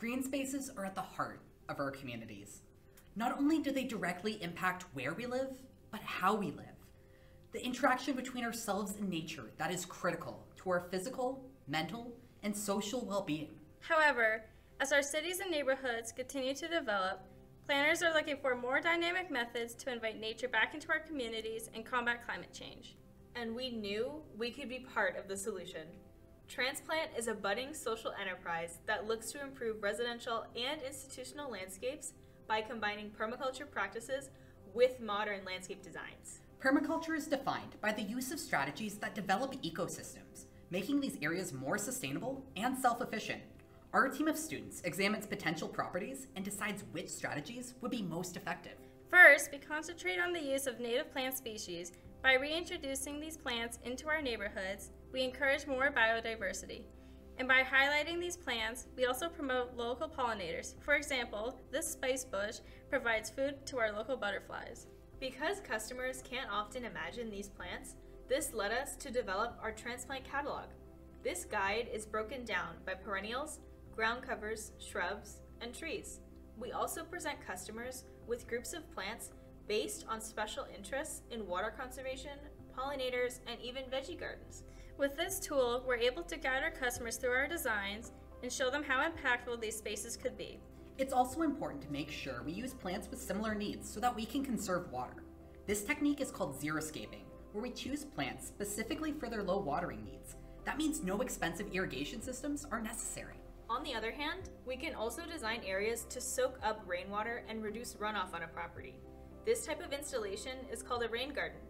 Green spaces are at the heart of our communities. Not only do they directly impact where we live, but how we live. The interaction between ourselves and nature that is critical to our physical, mental, and social well being. However, as our cities and neighborhoods continue to develop, planners are looking for more dynamic methods to invite nature back into our communities and combat climate change. And we knew we could be part of the solution. Transplant is a budding social enterprise that looks to improve residential and institutional landscapes by combining permaculture practices with modern landscape designs. Permaculture is defined by the use of strategies that develop ecosystems, making these areas more sustainable and self efficient. Our team of students examines potential properties and decides which strategies would be most effective. First, we concentrate on the use of native plant species. By reintroducing these plants into our neighborhoods, we encourage more biodiversity. And by highlighting these plants, we also promote local pollinators. For example, this spice bush provides food to our local butterflies. Because customers can't often imagine these plants, this led us to develop our transplant catalog. This guide is broken down by perennials, ground covers, shrubs, and trees. We also present customers with groups of plants based on special interests in water conservation, pollinators, and even veggie gardens. With this tool, we're able to guide our customers through our designs and show them how impactful these spaces could be. It's also important to make sure we use plants with similar needs so that we can conserve water. This technique is called xeriscaping, where we choose plants specifically for their low watering needs. That means no expensive irrigation systems are necessary. On the other hand, we can also design areas to soak up rainwater and reduce runoff on a property. This type of installation is called a rain garden,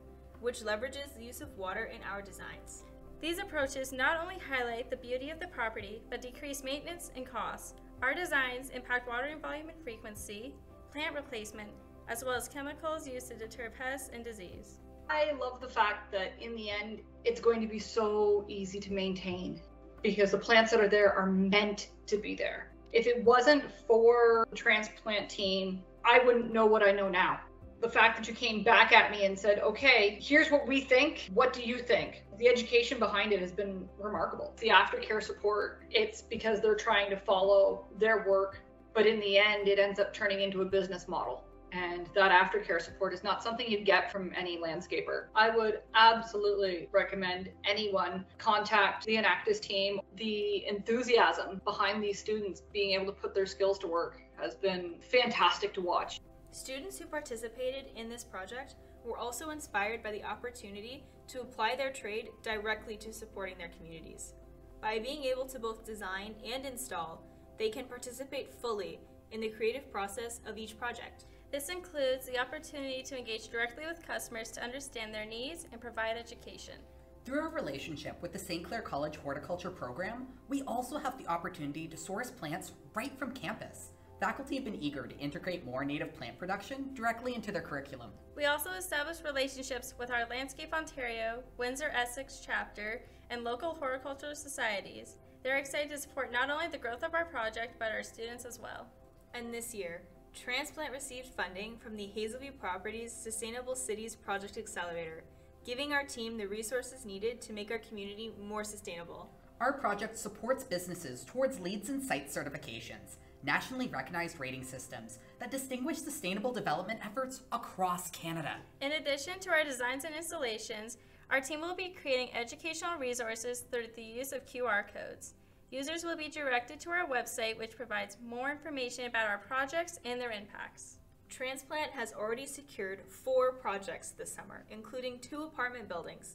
which leverages the use of water in our designs. These approaches not only highlight the beauty of the property, but decrease maintenance and costs. Our designs impact watering volume and frequency, plant replacement, as well as chemicals used to deter pests and disease. I love the fact that in the end, it's going to be so easy to maintain because the plants that are there are meant to be there. If it wasn't for the transplant team, I wouldn't know what I know now. The fact that you came back at me and said, okay, here's what we think. What do you think? The education behind it has been remarkable. The aftercare support, it's because they're trying to follow their work, but in the end, it ends up turning into a business model and that aftercare support is not something you get from any landscaper. I would absolutely recommend anyone contact the Enactus team. The enthusiasm behind these students being able to put their skills to work has been fantastic to watch. Students who participated in this project were also inspired by the opportunity to apply their trade directly to supporting their communities. By being able to both design and install, they can participate fully in the creative process of each project. This includes the opportunity to engage directly with customers to understand their needs and provide education. Through our relationship with the St. Clair College Horticulture Program, we also have the opportunity to source plants right from campus. Faculty have been eager to integrate more native plant production directly into their curriculum. We also established relationships with our Landscape Ontario, Windsor Essex chapter, and local horticultural societies. They're excited to support not only the growth of our project, but our students as well. And this year, Transplant received funding from the Hazelview Properties Sustainable Cities Project Accelerator, giving our team the resources needed to make our community more sustainable. Our project supports businesses towards LEEDs and site certifications, nationally recognized rating systems that distinguish sustainable development efforts across Canada. In addition to our designs and installations, our team will be creating educational resources through the use of QR codes. Users will be directed to our website, which provides more information about our projects and their impacts. Transplant has already secured four projects this summer, including two apartment buildings.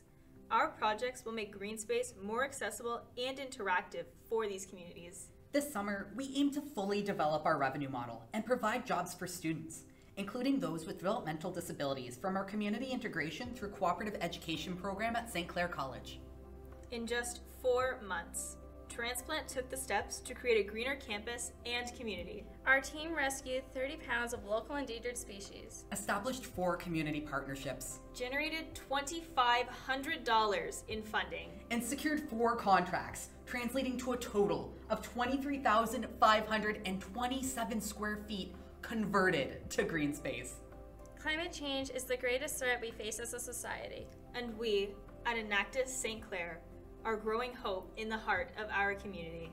Our projects will make green space more accessible and interactive for these communities. This summer, we aim to fully develop our revenue model and provide jobs for students, including those with developmental disabilities from our community integration through cooperative education program at St. Clair College. In just four months, Transplant took the steps to create a greener campus and community. Our team rescued 30 pounds of local endangered species, established four community partnerships, generated $2,500 in funding, and secured four contracts, translating to a total of 23,527 square feet converted to green space. Climate change is the greatest threat we face as a society. And we, at Enactus St. Clair, our growing hope in the heart of our community.